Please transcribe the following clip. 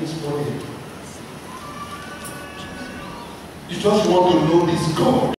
this morning. You just want to know this God.